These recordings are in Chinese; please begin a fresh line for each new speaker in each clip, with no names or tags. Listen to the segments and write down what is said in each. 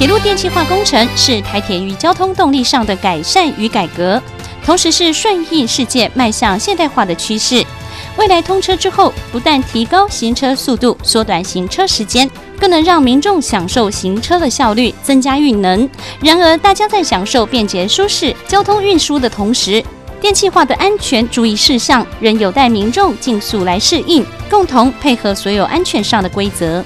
铁路电气化工程是台铁于交通动力上的改善与改革，同时是顺应世界迈向现代化的趋势。未来通车之后，不但提高行车速度、缩短行车时间，更能让民众享受行车的效率、增加运能。然而，大家在享受便捷舒适交通运输的同时，电气化的安全注意事项仍有待民众尽速来适应，共同配合所有安全上的规则。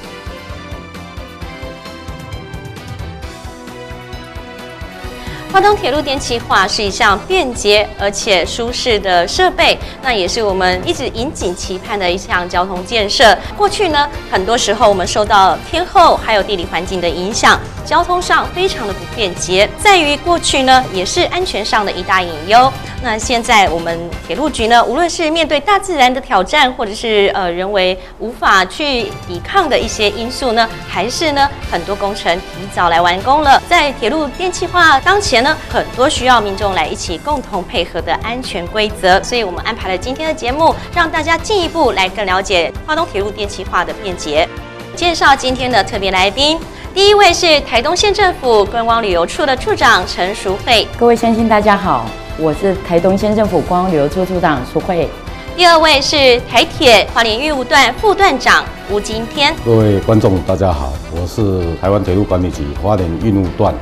花东铁路电气化是一项便捷而且舒适的设备，那也是我们一直引颈期盼的一项交通建设。过去呢，很多时候我们受到天候还有地理环境的影响，交通上非常的不便捷，在于过去呢也是安全上的一大隐忧。那现在我们铁路局呢，无论是面对大自然的挑战，或者是呃人为无法去抵抗的一些因素呢，还是呢很多工程提早来完工了。在铁路电气化当前。呢，很多需要民众来一起共同配合的安全规则，所以我们安排了今天的节目，让大家进一步来更了解华东铁路电气化的便捷。介绍今天的特别来宾，第一位是台东县政府观光旅游处的处长陈淑慧。
各位乡亲大家好，我是台东县政府观光旅游处处长淑慧。
第二位是台铁花莲运务段副段长吴金天。
各位观众大家好，我是台湾铁路管理局花莲运务段。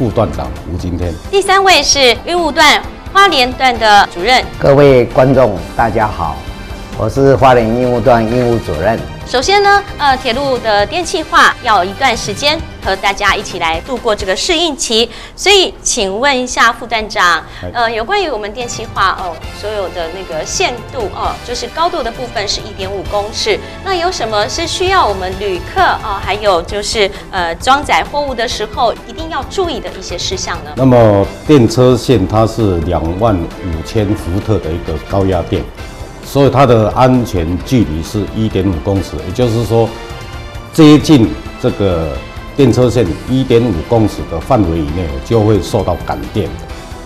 副段长吴金天，
第三位是运务段花莲段的主任。
各位观众，大家好，我是花莲运务段运务主任。
首先呢，呃，铁路的电气化要一段时间和大家一起来度过这个适应期，所以请问一下副站长，呃，有关于我们电气化哦，所有的那个限度哦，就是高度的部分是一点五公尺，那有什么是需要我们旅客啊，还有就是呃装载货物的时候一定要注意的一些事项呢？
那么电车线它是两万五千伏特的一个高压电。所以它的安全距离是一点五公尺，也就是说，接近这个电车线一点五公尺的范围以内，就会受到感电。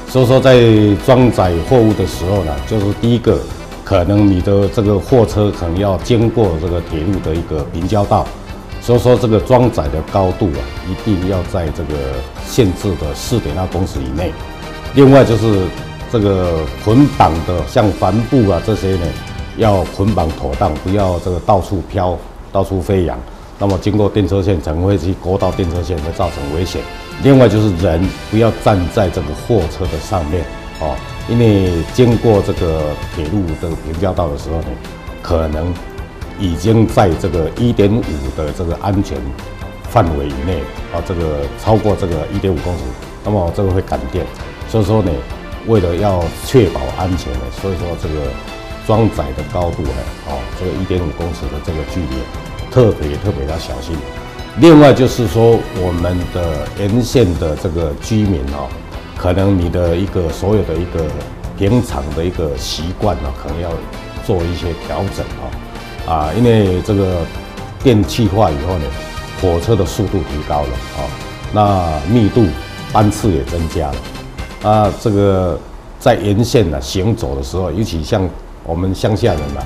所以说，在装载货物的时候呢，就是第一个，可能你的这个货车可能要经过这个铁路的一个平交道，所以说这个装载的高度啊，一定要在这个限制的四点二公尺以内。另外就是。这个捆绑的像帆布啊这些呢，要捆绑妥当，不要这个到处飘、到处飞扬。那么经过电车线，可能会去勾到电车线，会造成危险。另外就是人不要站在这个货车的上面哦，因为经过这个铁路的平交道的时候呢，可能已经在这个一点五的这个安全范围以内啊，这个超过这个一点五公尺，那么这个会感电。所以说呢。为了要确保安全呢，所以说这个装载的高度呢，哦，这个一点五公尺的这个距离，特别特别要小心。另外就是说，我们的沿线的这个居民哦，可能你的一个所有的一个平常的一个习惯呢，可能要做一些调整啊啊，因为这个电气化以后呢，火车的速度提高了啊，那密度班次也增加了。啊，这个在沿线呢行走的时候，尤其像我们乡下人嘛，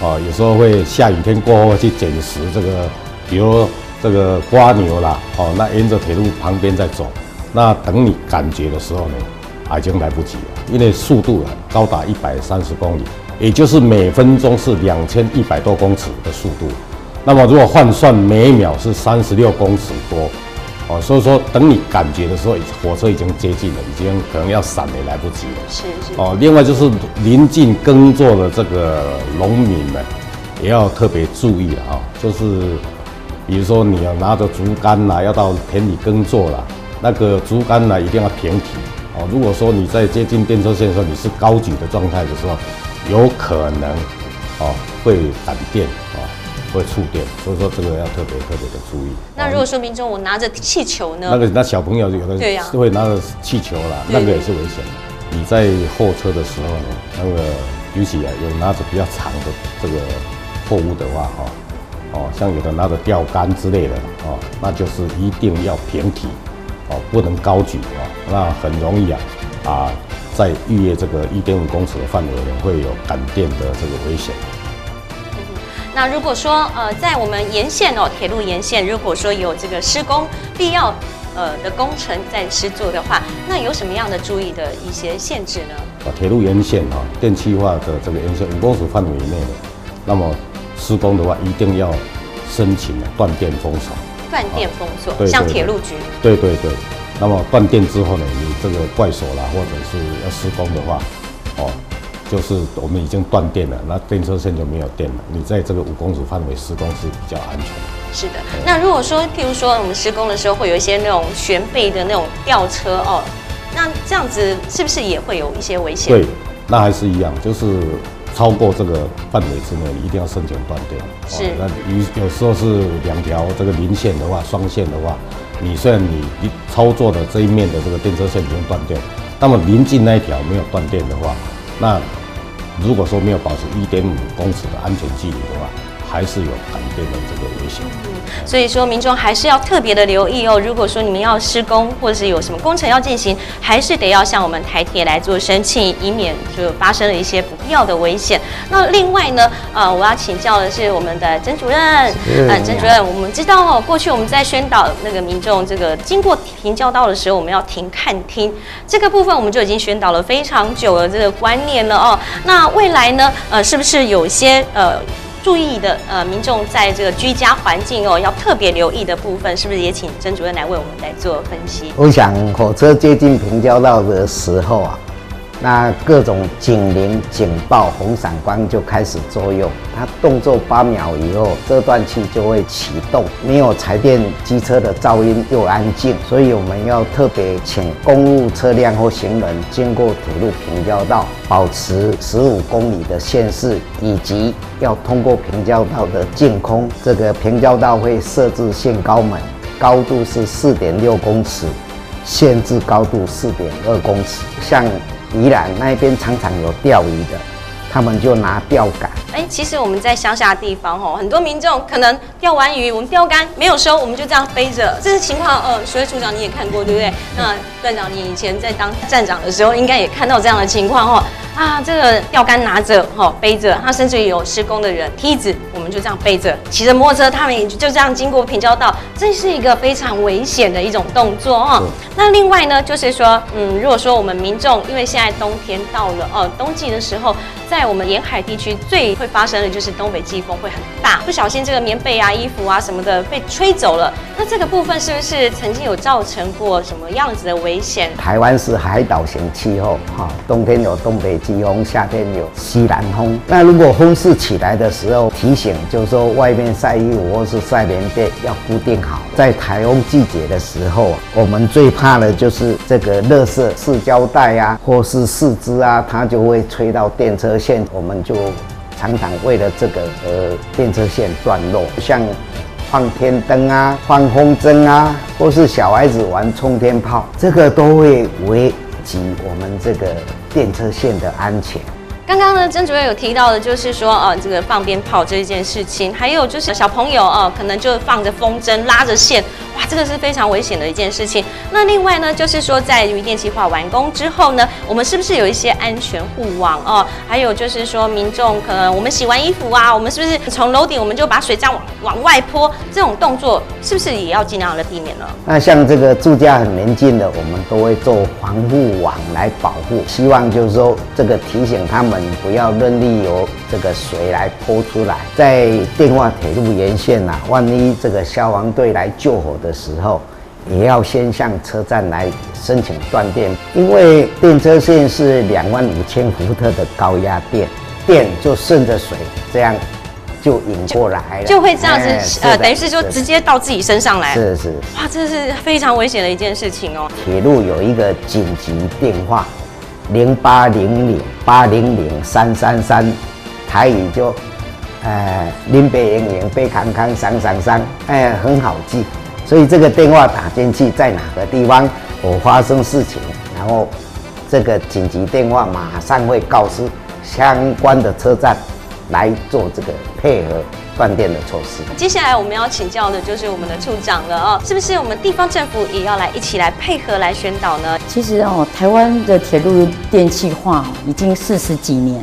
啊，有时候会下雨天过后去捡拾这个，比如这个瓜牛啦，哦，那沿着铁路旁边在走，那等你感觉的时候呢，已经来不及了，因为速度啊高达一百三十公里，也就是每分钟是两千一百多公尺的速度，那么如果换算每秒是三十六公尺多。哦，所以说等你感觉的时候，火车已经接近了，已经可能要闪也来不及了。
是是。
哦，另外就是临近耕作的这个农民们，也要特别注意了啊。就是，比如说你要拿着竹竿呐，要到田里耕作了，那个竹竿呢一定要平提。哦，如果说你在接近电车线的时候，你是高举的状态的时候，有可能哦会闪电啊。会触电，所以说这个要特别特别的注意。
那如果说民众我拿着气球呢？
那个那小朋友有的是会拿着气球啦，那个也是危险的。你在货车的时候呢，那个尤其啊有拿着比较长的这个货物的话，哈，哦，像有的拿着钓竿之类的，哦，那就是一定要平提，哦，不能高举啊，那很容易啊啊，在逾越这个一点五公尺的范围内会有感电的这个危险。
那如果说呃，在我们沿线哦，铁路沿线，如果说有这个施工必要呃的工程在施作的话，那有什么样的注意的一些限制呢？
啊，铁路沿线哈，电气化的这个沿线五公尺范围以内的，那么施工的话，一定要申请断电封锁。
断电封锁，
对对
像铁路局，
对对对，那么断电之后呢，你这个怪手啦，或者是要施工的话，哦，就是我们已经断电了，那电车线就没有电了。你在这个五公尺范围施工是比较安全的。
是的。那如果说，譬如说我们施工的时候会有一些那种悬臂的那种吊车哦，那这样子是不是也会有一些危险？
对，那还是一样，就是超过这个范围之内，你一定要申请断电。
是
那你有时候是两条这个零线的话，双线的话，你虽然你一操作的这一面的这个电车线已经断电，那么临近那一条没有断电的话，那如果说没有保持一点五公尺的安全距离的话，还是有团队的这个危险。
所以说，民众还是要特别的留意哦。如果说你们要施工，或者是有什么工程要进行，还是得要向我们台铁来做申请，以免就发生了一些不必要的危险。那另外呢，呃，我要请教的是我们的曾主任，呃，曾主任，我们知道哦，过去我们在宣导那个民众这个经过平交道的时候，我们要停看听这个部分，我们就已经宣导了非常久了这个观念了哦。那未来呢，呃，是不是有些呃？注意的，呃，民众在这个居家环境哦，要特别留意的部分，是不是也请曾主任来为我们来做分析？
我想火车接近平交道的时候啊，那各种警铃、警报、红闪光就开始作用。它动作八秒以后，这段器就会启动。没有柴电机车的噪音又安静，所以我们要特别请公路车辆或行人经过铁路平交道，保持十五公里的限视，以及要通过平交道的净空。这个平交道会设置限高门，高度是四点六公尺。限制高度四点二公尺，像宜兰那边常常有钓鱼的，他们就拿钓竿。
哎，其实我们在乡下地方吼，很多民众可能钓完鱼，我们钓竿没有收，我们就这样背着。这个情况，呃，所以处长你也看过，对不对？那段长你以前在当站长的时候，应该也看到这样的情况哦。啊，这个钓竿拿着，哈，背着，他甚至于有施工的人梯子，我们就这样背着，骑着摩托车，他们也就这样经过平交道，这是一个非常危险的一种动作哦。那另外呢，就是说，嗯，如果说我们民众，因为现在冬天到了，哦，冬季的时候，在我们沿海地区最会发生的就是东北季风会很大，不小心这个棉被啊、衣服啊什么的被吹走了，那这个部分是不是曾经有造成过什么样子的危险？
台湾是海岛型气候，哈，冬天有东北季风，夏天有西南风。那如果风势起来的时候，提醒就是说外面晒衣服或是晒棉被要固定好。在台风季节的时候，我们最怕的就是这个垃圾、塑胶带啊，或是四肢啊，它就会吹到电车线，我们就常常为了这个而电车线断落，像放天灯啊、放风筝啊，或是小孩子玩冲天炮，这个都会危及我们这个电车线的安全。
刚刚呢，曾主任有提到的，就是说，呃，这个放鞭炮这一件事情，还有就是小朋友啊、呃，可能就放着风筝拉着线，哇，这个是非常危险的一件事情。那另外呢，就是说，在于电气化完工之后呢，我们是不是有一些安全护网哦？还有就是说，民众可能我们洗完衣服啊，我们是不是从楼顶我们就把水这样往往外泼？这种动作是不是也要尽量的避免呢？
那像这个住家很临近的，我们都会做防护网来保护，希望就是说这个提醒他们不要任意由这个水来泼出来。在电话铁路沿线呐、啊，万一这个消防队来救火的时候，也要先向车站来申请断电，因为电车线是两万五千伏特的高压电，电就顺着水这样就引过来了，
就会这样子，
哎
呃，等于是就直接到自己身上来。
是是。
哇，这是非常危险的一件事情哦。
铁路有一个紧急电话，零八零零八零零三三三，台语就，呃，林北营营北康康三三三，哎，很好记。所以这个电话打进去，在哪个地方我发生事情，然后这个紧急电话马上会告知相关的车站来做这个配合断电的措施。
接下来我们要请教的就是我们的处长了哦，是不是我们地方政府也要来一起来配合来宣导呢？
其实哦，台湾的铁路电气化已经四十几年，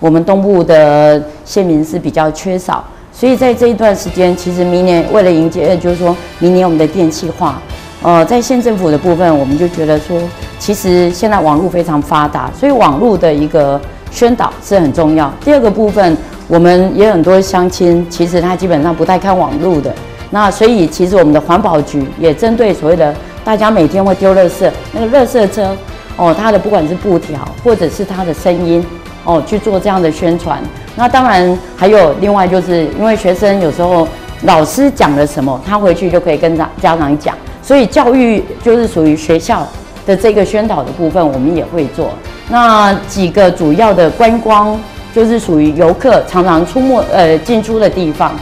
我们东部的县民是比较缺少，所以在这一段时间，其实明年为了迎接，就是说明年我们的电气化，呃，在县政府的部分，我们就觉得说，其实现在网络非常发达，所以网络的一个宣导是很重要。第二个部分，我们也很多乡亲，其实他基本上不太看网络的。那所以，其实我们的环保局也针对所谓的大家每天会丢垃圾，那个垃圾车哦，它的不管是布条或者是它的声音哦，去做这样的宣传。那当然还有另外，就是因为学生有时候老师讲了什么，他回去就可以跟家家长讲。所以教育就是属于学校的这个宣导的部分，我们也会做。那几个主要的观光，就是属于游客常常出没呃进出的地方，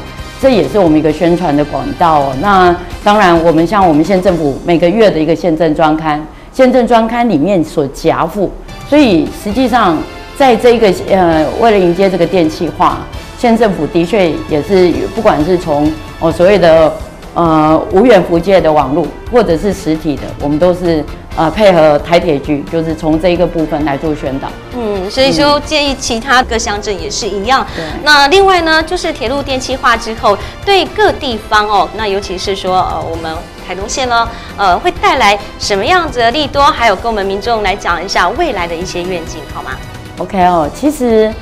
这也是我们一个宣传的管道。那当然，我们像我们县政府每个月的一个县政专刊，县政专刊里面所夹附，所以实际上在这个呃为了迎接这个电气化，县政府的确也是不管是从哦所谓的。呃，无远弗届的网络或者是实体的，我们都是呃配合台铁局，就是从这一个部分来做宣导。
嗯，所以说建议其他各乡镇也是一样。那另外呢，就是铁路电气化之后，对各地方哦，那尤其是说呃我们台东县呢，呃会带来什么样子的利多？还有跟我们民众来讲一下未来的一些愿景，好吗
？OK 哦，其实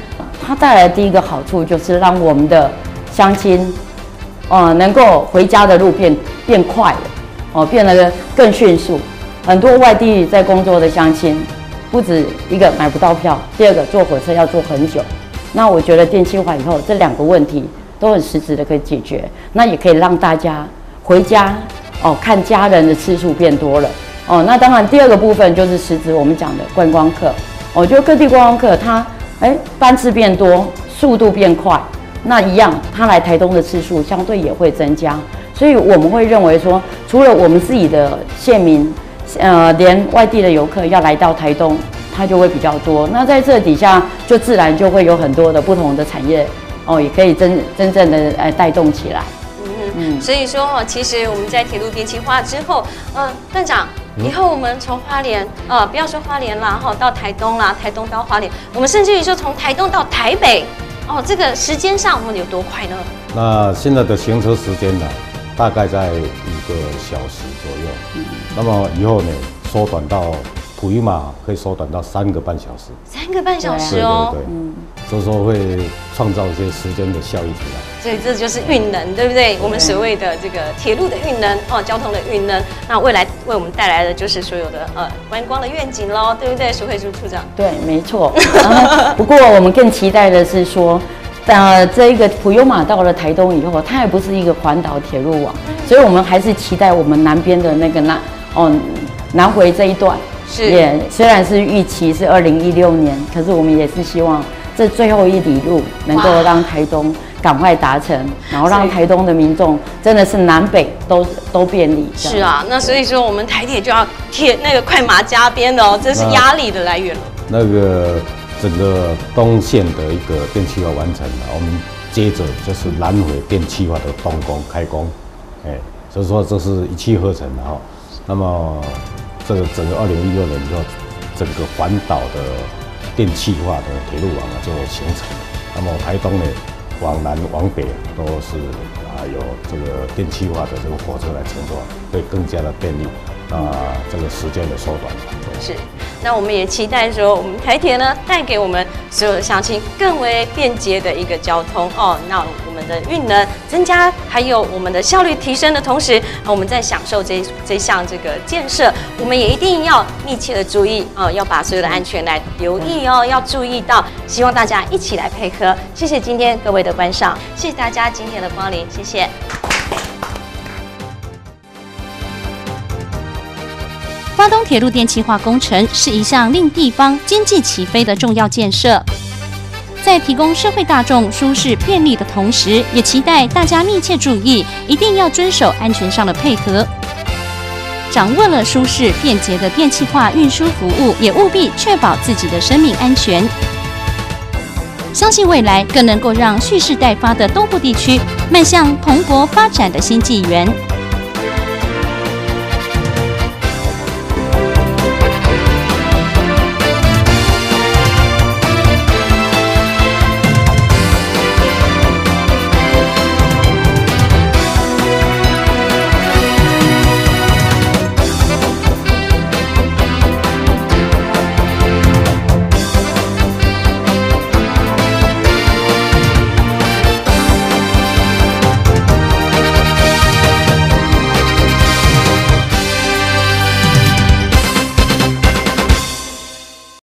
它带来的第一个好处就是让我们的乡亲。哦，能够回家的路变变快了，哦，变得更迅速。很多外地在工作的乡亲，不止一个买不到票，第二个坐火车要坐很久。那我觉得电气化以后，这两个问题都很实质的可以解决。那也可以让大家回家哦，看家人的次数变多了。哦，那当然第二个部分就是实质我们讲的观光客。我觉得各地观光客他哎班次变多，速度变快。那一样，他来台东的次数相对也会增加，所以我们会认为说，除了我们自己的县民，呃，连外地的游客要来到台东，他就会比较多。那在这底下，就自然就会有很多的不同的产业，哦，也可以真真正的呃带动起来。
嗯嗯。所以说哦，其实我们在铁路电气化之后，嗯，站长，以后我们从花莲，呃，不要说花莲啦，哈，到台东啦，台东到花莲，我们甚至于说从台东到台北。哦，这个时间上我们有多快呢？
那现在的行车时间呢，大概在一个小时左右。嗯，那么以后呢，缩短到普悠玛可以缩短到三个半小时。
三个半小时哦。
对对对。嗯。所以说会创造一些时间的效益出来。
所以这就是运能，对不对？我们所谓的这个铁路的运能哦，交通的运能，那未来为我们带来的就是所有的呃观光的愿景喽，对不对？苏慧珠处长。
对，没错。不过我们更期待的是说，呃，这一个普悠玛到了台东以后，它也不是一个环岛铁路网，所以我们还是期待我们南边的那个南哦南回这一段，
是
也虽然是预期是二零一六年，可是我们也是希望。这最后一里路能够让台东赶快达成，然后让台东的民众真的是南北都都便利。
是啊，那所以说我们台铁就要贴那个快马加鞭的哦，这是压力的来源了。
那个整个东线的一个电气化完成了，我们接着就是南回电气化的动工开工，哎，所以说这是一气呵成的哈。那么这个整个二零一六年以后，整个环岛的。电气化的铁路网啊就形成了，那么台东呢，往南往北都是啊有这个电气化的这个火车来乘坐，会更加的便利。啊，这个时间的缩短
是。那我们也期待说，我们台铁呢，带给我们所有的乡亲更为便捷的一个交通哦。那我们的运能增加，还有我们的效率提升的同时，我们在享受这这项这个建设，我们也一定要密切的注意哦，要把所有的安全来留意哦，要注意到。希望大家一起来配合。谢谢今天各位的观赏，谢谢大家今天的光临，谢谢。花东铁路电气化工程是一项令地方经济起飞的重要建设，在提供社会大众舒适便利的同时，也期待大家密切注意，一定要遵守安全上的配合。掌握了舒适便捷的电气化运输服务，也务必确保自己的生命安全。相信未来更能够让蓄势待发的东部地区迈向蓬勃发展的新纪元。